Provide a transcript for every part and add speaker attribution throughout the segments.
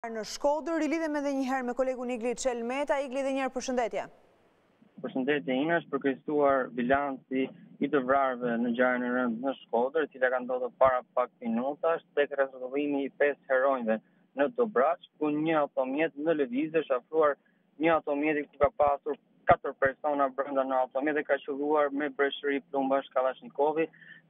Speaker 1: Shqiptarë në Shkodër. Rilidhemi edhe njëherë me kolegun Igli Çelmeta. Igli dhe njëherë përshëndetje.
Speaker 2: Përshëndetje, Ina, është përkeqësuar bilanci i të vrarëve në ngjarjen e rëndë në Shkodër, e cila ka ndodhur para pak minutash tek rrethrrotullimi i 5 heronjve në Dobraç, ku një automjet në lëvizje është afruar Një automjeti ku ka pasur katër persona brenda në automjet dhe ka qëlluar me breshëri plumbash kallashnikovi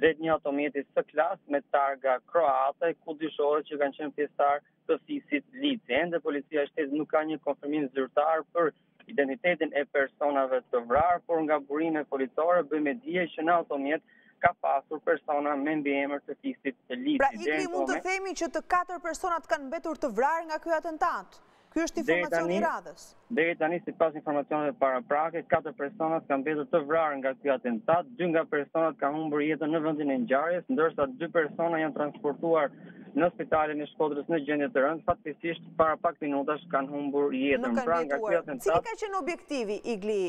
Speaker 2: drejt një automjeti C-Class me targa kroate ku dyshohet që kanë qenë pjesëtarë të fisit Lici. Ende policia e shtetit nuk ka një konfirmim zyrtar për identitetin e personave të vrarë, por nga burime policore bëhet me dije që në automjet ka pasur persona me mbiemër të fisit Lici.
Speaker 1: Pra, Igli, mund të themi që të katër personat kanë mbetur të vrarë nga ky atentat. Ky është informacioni i radhës.
Speaker 2: Deri tani sipas informacioneve paraprake, 4 personat kanë mbetur të vrarë nga ky atentat, 2 nga personat kanë humbur jetën në vendin e ngjarjes, ndërsa 2 persona janë transportuar në spitalin e Shkodrës në gjendje të rëndë, fatkeqësisht para pak minutash kanë humbur jetën.
Speaker 1: Nuk kanë pra, mbijetuar. Cili ka qenë objektivi, Igli,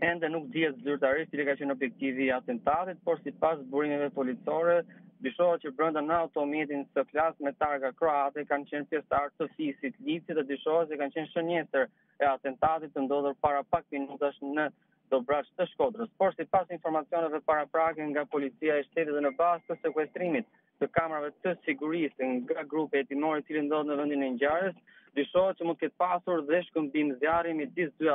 Speaker 2: Ende nuk dihet zyrtarisht cili ka qenë objektivi i atentatit, por sipas burimeve policore, dyshohet që brenda në automjetin C-Class me targa kroate kanë qenë pjesëtarë të fisit Lici dhe dyshohet se kanë qenë shënjestër e atentatit të ndodhur para pak minutash në Dobraç të Shkodrës. Por sipas informacioneve paraprake nga policia e shtetit dhe në bazë të sekuestrimit të kamerave të sigurisë nga grupi hetimor i cili ndodhet në vendin e ngjarjes, dyshohet se mund të ketë pasur dhe shkëmbim zjarri midis dy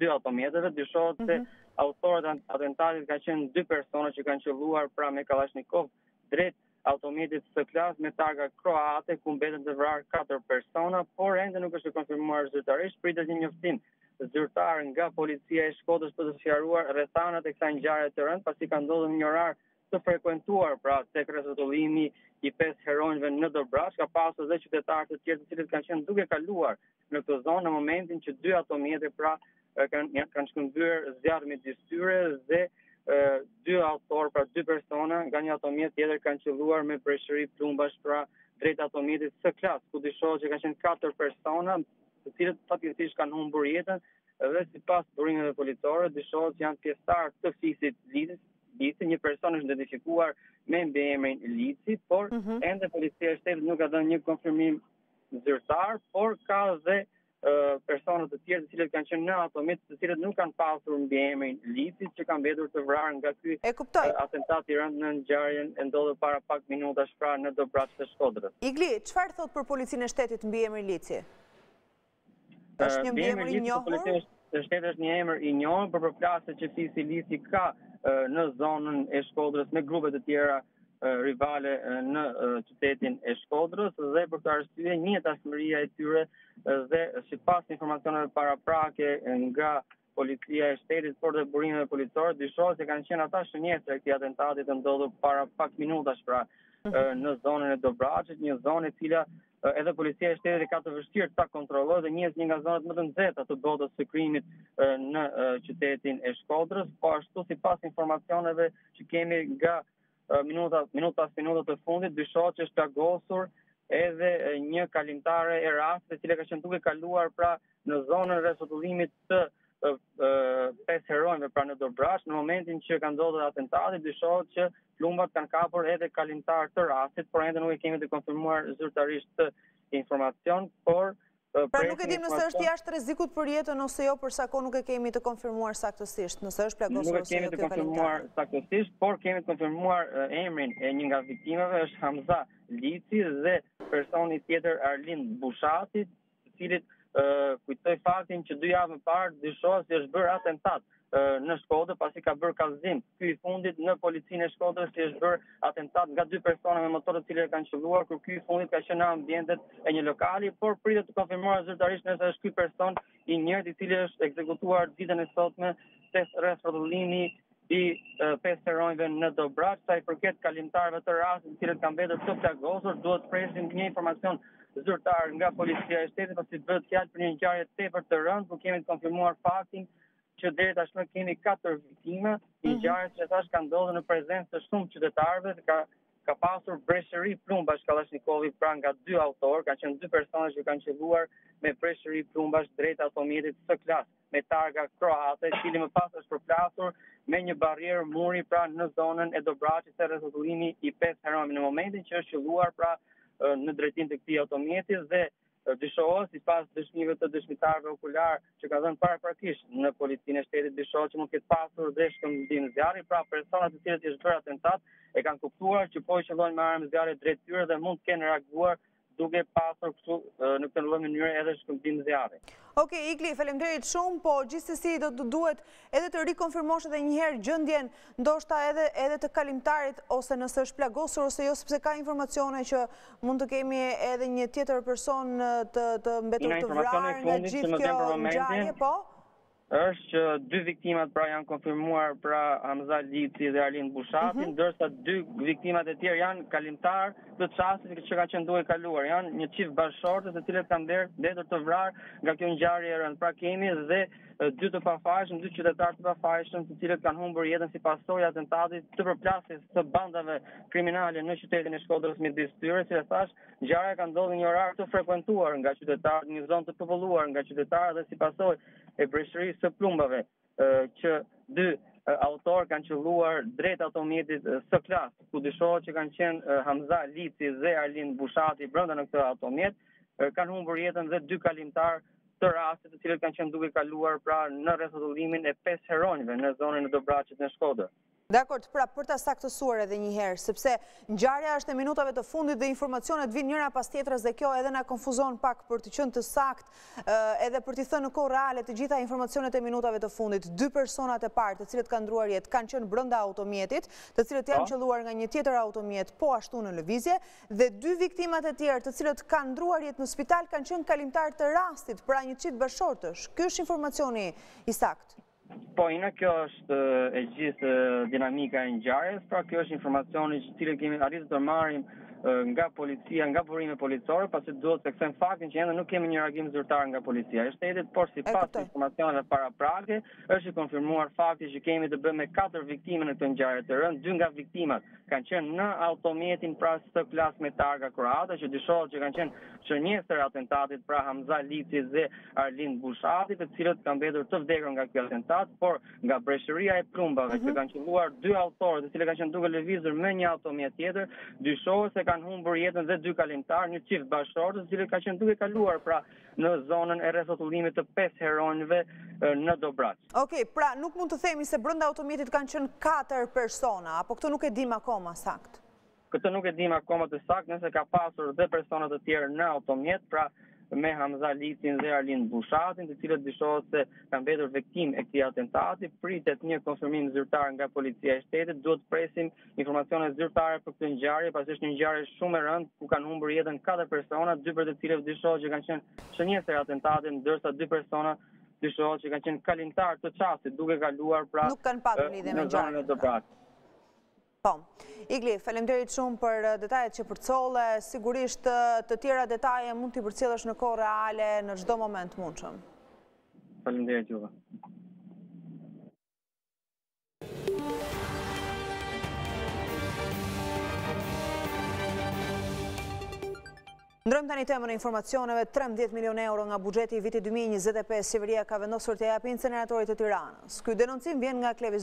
Speaker 2: dy automjeteve, dyshohet se mhm. autorët e atentatit kanë qenë dy persona që kanë qëlluar pra me kallashnikov drejt automjetit C-Class me targa kroate ku mbetën të vrarë katër persona, por ende nuk është konfirmuar zyrtarisht, pritet një njoftim zyrtar nga policia e Shkodrës për të sqaruar rrethanat e kësaj ngjarje të rëndë, pasi ka ndodhur në një orar të frekuentuar pra tek rrethrrotullimi i pesë heronjve në Dobraç ka pasur dhe qytetarë të tjerë të cilët kanë qenë duke kaluar në këtë zonë në momentin që dy automjete pra kanë janë kanë shkëmbyer zjarr midis tyre dhe e, dy autorë pra dy persona nga një automjet tjetër kanë qëlluar me breshëri plumbash pra drejt automjetit C-Class ku dyshohet që kanë qenë katër persona të cilët fatkeqësisht kanë humbur jetën dhe sipas burimeve policore dyshohet që janë pjesëtarë të fisit Lici Lici, një person është identifikuar me mbiemrin Lici, por mm -hmm. ende policia e shtetit nuk ka dhënë një konfirmim zyrtar, por ka dhe uh, persona të tjerë të cilët kanë qenë në automjet, të cilët nuk kanë pasur mbiemrin Lici, që kanë mbetur të vrarë nga ky uh, atentat i rëndë në ngjarjen e ndodhur para pak minutash pra në Dobraç të Shkodrës.
Speaker 1: Igli, çfarë thotë për policinë e shtetit mbiemri Lici? Është një emër i njohur?
Speaker 2: Të shtetit është një emër i njohur, për përplasjet që fisi Lici ka në zonën e Shkodrës me grupe të tjera rivale në qytetin e Shkodrës dhe për këtë arsye njëtrajtshmëria e tyre dhe sipas informacioneve paraprake nga Policia e Shtetit, por dhe burimeve policore, dyshohet se kanë qenë ata shënjestra e këtij atentati të ndodhur para pak minutash pra mhm. në zonën e Dobraçit, një zonë e cila edhe policia e shtetit e ka të vështirë ta kontrollojë dhe njihet si një nga zonat më të nxehta të botës së krimit në qytetin e Shkodrës, po ashtu sipas informacioneve që kemi nga minuta minutë pas minute të fundit dyshohet që është plagosur edhe një kalimtare e rastit e cila ka qenë duke kaluar pra në zonën e rrethrrotullimit të pesë heronjve pra në Dobraç në momentin që ka ndodhur atentati dyshohet që plumbat kanë kapur edhe kalimtarë të rastit por ende nuk e kemi të konfirmuar zyrtarisht këtë informacion por
Speaker 1: Pra nuk e dimë nëse është jashtë rrezikut për jetën ose jo, për sa kohë nuk e kemi të konfirmuar saktësisht, nëse është plagosur ose jo kjo kalimtare. Nuk e kemi
Speaker 2: të konfirmuar saktësisht, por kemi të konfirmuar emrin e njërës nga viktimave, është Hamza Lici dhe personi tjetër Arlin Bushati, të cilit kujtoj faktin që dy javë më parë dyshohet se i është bërë atentat në Shkodër pasi ka bërë kallëzim ky i fundit në policinë e Shkodrës se i është bërë atentat nga dy persona me motor të cilët kanë qëlluar kur ky i fundit ka qenë në ambientet e një lokali, por pritet të konfirmohet zyrtarisht nëse është ky person i njëjtë i cili është ekzekutuar ditën e sotme te rrethrrotullimi i pesë heronjve në Dobraç, sa i përket kalimtarëve të rastit, të cilët kanë mbetur të plagosur, duhet të presim një informacion zyrtar nga policia e shtetit, pasi bëhet fjalë për një ngjarje tepër të rëndë, ku kemi të konfirmuar faktin që deri tashmë kemi katër viktima, një mhm. ngjarje që thash ka ndodhur në prezencë të shumë qytetarëve, ka ka pasur breshëri plumbash kallashnikovi pra nga dy autorë, kanë qenë dy persona që kanë qëlluar me breshëri plumbash drejt automjetit S klas me targa kroate, i cili më pas është përplasur me një barrierë muri pra në zonën e Dobraçit te rrethrrotullimi i pesë heronjve në momentin që është qëlluar pra në drejtim të këtij automjeti dhe Dyshohet, sipas dëshmive të dëshmitarëve okularë që kanë dhënë paraprakisht në Policinë e Shtetit, dyshohet që mund të ketë pasur dhe shkëmbim zjarri, pra personat të cilët i është bërë atentat e kanë kuptuar që po i qëllojnë me armë zjarri drejt tyre dhe mund të kenë reaguar duke pasur këtu në këtë lloj mënyre edhe shkëmbim zjarri.
Speaker 1: Okej, okay, Igli, faleminderit shumë, po gjithsesi do të duhet Edhe të rikonfirmosh edhe njëherë gjëndjen, ndoshta edhe edhe të kalimtarit, ose nëse është plagosur ose jo, sepse ka informacione që mund të kemi edhe një tjetër person të mbetur të vrarë nga gjithë kjo ngjarje, po?
Speaker 2: Është që dy viktimat pra janë konfirmuar pra Hamza Lici dhe Arlind Bushati, mhm. ndërsa dy viktimat e tjerë janë kalimtar të çastit që kanë qenë duke kaluar. Janë një çift bashkëshortës të cilët kanë mbetur të vrarë nga kjo ngjarje e rëndë. Pra kemi dhe Dy të pafajshëm, dy qytetarë të pafajshëm, të cilët kanë humbur jetën si pasojë atentatit të përplasjes së bandave kriminale në qytetin e Shkodrës midis tyre, si thash, ngjarja ka ndodhur në një orar të frekuentuar nga qytetarët, një zonë të populluar nga qytetarë dhe si pasojë e breshërisë së plumbave që dy autorë kanë qëlluar drejt automjetit S-Class, ku dyshohet që kanë qenë Hamza Lici dhe Arlind Bushati brenda në këtë automjet, kanë humbur jetën dhe dy kalimtarë të rastit të cilët kanë qenë duke kaluar pra në rrethotullimin e pesë heronjve në zonën e Dobraçit në Shkodër.
Speaker 1: Dakord, pra për ta saktësuar edhe një herë, sepse ngjarja është e minutave të fundit dhe informacionet vijnë njëra pas tjetrës dhe kjo edhe na konfuzon pak për të qenë të saktë, edhe për t'i thënë në kohë reale të gjitha informacionet e minutave të fundit. Dy personat e parë, të cilët kanë ndruar jetë, kanë qenë brenda automjetit, të cilët janë po. qëlluar nga një tjetër automjet po ashtu në lëvizje, Dhe dy viktimat e tjerë, të cilët kanë ndruar jetë në spital, kanë qenë kalimtarë të rastit, pra një çift bashkëshortësh. Ky është informacioni i saktë.
Speaker 2: Po, Ina, kjo është e gjithë dinamika e ngjarjes, pra kjo është informacioni të cilin kemi arritur të marrim nga policia, nga burime policore, pasi duhet të theksoj faktin që ende nuk kemi një reagim zyrtar nga policia e shtetit, por sipas informacioneve paraprake, është i konfirmuar fakti që kemi të bëjmë me katër viktime në këtë ngjarje të rëndë, dy nga viktimat kanë qenë në automjetin pra S-Class me targa kroate, që dyshohet që kanë qenë shënjestër e atentatit pra Hamza Lici dhe Arlind Bushati, të cilët kanë mbetur të vdekur nga ky atentat, por nga breshëria e plumbave që mhm. kanë qëlluar dy autorët, të cilët kanë qenë duke lëvizur me një automjet tjetër, dyshohet se kanë humbur jetën dhe dy kalimtar, një çift bashkëshortë, të cilët kanë qenë duke kaluar pra në zonën e rrethotullimit të pesë heronjve në Dobraç.
Speaker 1: Ok, pra nuk mund të themi se brënda automjetit kanë qënë 4 persona, apo këtë nuk e dim akoma sakt?
Speaker 2: Këtë nuk e dim akoma të sakt, nëse ka pasur dhe persona të tjerë në automjet, pra me Hamza Licin dhe Arlind Bushatin, të cilët dyshohet se kanë mbetur viktimë e këtij atentati, pritet një konfirmim zyrtar nga policia e shtetit, duhet të presim Informacione zyrtare për këtë ngjarje, pasi është një ngjarje shumë e rëndë ku kanë humbur jetën katër persona, dy prej të cilëve dyshohet që kanë qenë shënjestër e atentatit, ndërsa dy persona dyshohet që kanë qenë kalimtarë të çastit, duke kaluar pra Nuk kanë patur lidhje me ngjarjen.
Speaker 1: Po. Igli, faleminderit shumë për detajet që përcolle. Sigurisht të tjera detaje mund t'i përcjellësh në kohë reale në çdo moment të mundshëm.
Speaker 2: Faleminderit juve.
Speaker 1: Ndërrojmë tani temën e informacioneve, 13 milion euro nga buxheti i vitit 2025, qeveria ka vendosur t'ia japë inceneratorit të Tiranës. Ky denoncim vjen nga Klevis